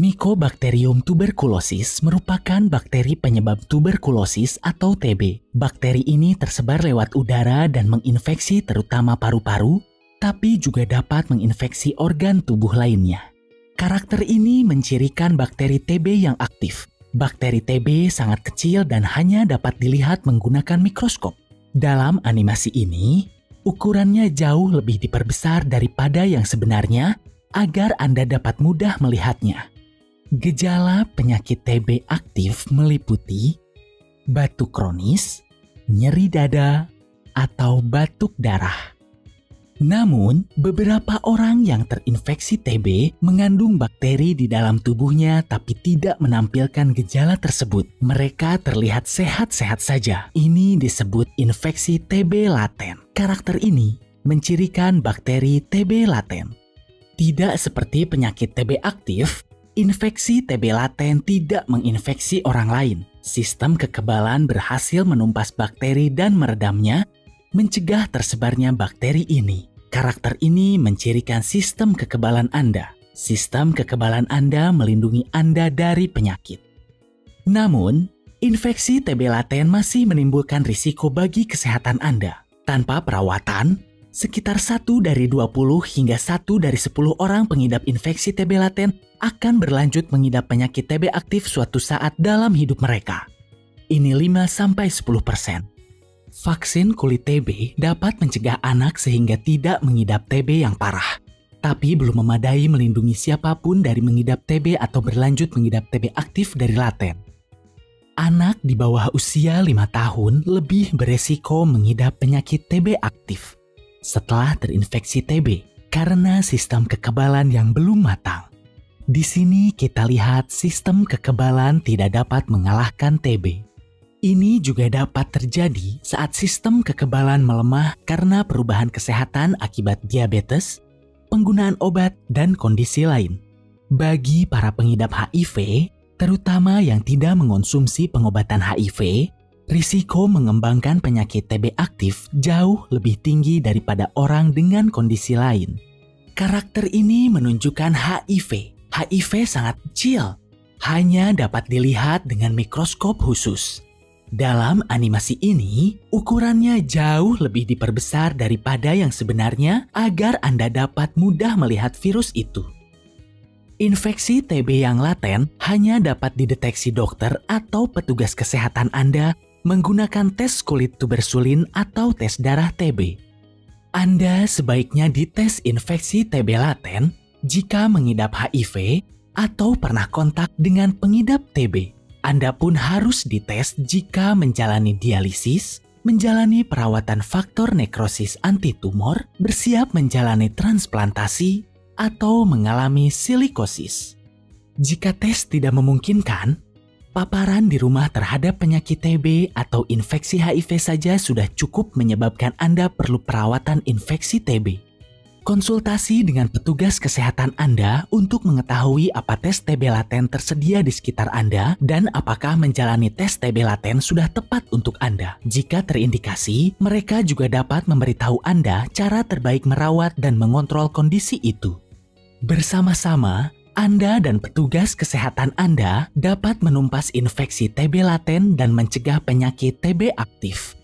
Mycobacterium tuberculosis merupakan bakteri penyebab tuberkulosis atau TB. Bakteri ini tersebar lewat udara dan menginfeksi terutama paru-paru, tapi juga dapat menginfeksi organ tubuh lainnya. Karakter ini mencirikan bakteri TB yang aktif. Bakteri TB sangat kecil dan hanya dapat dilihat menggunakan mikroskop. Dalam animasi ini, ukurannya jauh lebih diperbesar daripada yang sebenarnya agar Anda dapat mudah melihatnya. Gejala penyakit TB aktif meliputi batuk kronis, nyeri dada, atau batuk darah. Namun, beberapa orang yang terinfeksi TB mengandung bakteri di dalam tubuhnya tapi tidak menampilkan gejala tersebut. Mereka terlihat sehat-sehat saja. Ini disebut infeksi TB laten. Karakter ini mencirikan bakteri TB laten. Tidak seperti penyakit TB aktif, Infeksi TB laten tidak menginfeksi orang lain. Sistem kekebalan berhasil menumpas bakteri dan meredamnya, mencegah tersebarnya bakteri ini. Karakter ini mencirikan sistem kekebalan Anda. Sistem kekebalan Anda melindungi Anda dari penyakit. Namun, infeksi TB laten masih menimbulkan risiko bagi kesehatan Anda. Tanpa perawatan, sekitar satu dari 20 hingga satu dari 10 orang pengidap infeksi TB laten akan berlanjut mengidap penyakit TB aktif suatu saat dalam hidup mereka. Ini 5-10 persen. Vaksin kulit TB dapat mencegah anak sehingga tidak mengidap TB yang parah. Tapi belum memadai melindungi siapa pun dari mengidap TB atau berlanjut mengidap TB aktif dari laten. Anak di bawah usia 5 tahun lebih beresiko mengidap penyakit TB aktif setelah terinfeksi TB karena sistem kekebalan yang belum matang. Di sini kita lihat sistem kekebalan tidak dapat mengalahkan TB. Ini juga dapat terjadi saat sistem kekebalan melemah karena perubahan kesehatan akibat diabetes, penggunaan obat, dan kondisi lain. Bagi para pengidap HIV, terutama yang tidak mengonsumsi pengobatan HIV, risiko mengembangkan penyakit TB aktif jauh lebih tinggi daripada orang dengan kondisi lain. Karakter ini menunjukkan HIV HIV sangat kecil, hanya dapat dilihat dengan mikroskop khusus. Dalam animasi ini, ukurannya jauh lebih diperbesar daripada yang sebenarnya agar Anda dapat mudah melihat virus itu. Infeksi TB yang laten hanya dapat dideteksi dokter atau petugas kesehatan Anda menggunakan tes kulit tubersulin atau tes darah TB. Anda sebaiknya dites infeksi TB laten jika mengidap HIV atau pernah kontak dengan pengidap TB. Anda pun harus dites jika menjalani dialisis, menjalani perawatan faktor nekrosis antitumor, bersiap menjalani transplantasi, atau mengalami silikosis. Jika tes tidak memungkinkan, paparan di rumah terhadap penyakit TB atau infeksi HIV saja sudah cukup menyebabkan Anda perlu perawatan infeksi TB. Konsultasi dengan petugas kesehatan Anda untuk mengetahui apa tes TB laten tersedia di sekitar Anda dan apakah menjalani tes TB laten sudah tepat untuk Anda. Jika terindikasi, mereka juga dapat memberitahu Anda cara terbaik merawat dan mengontrol kondisi itu. Bersama-sama, anda dan petugas kesehatan Anda dapat menumpas infeksi TB laten dan mencegah penyakit TB aktif.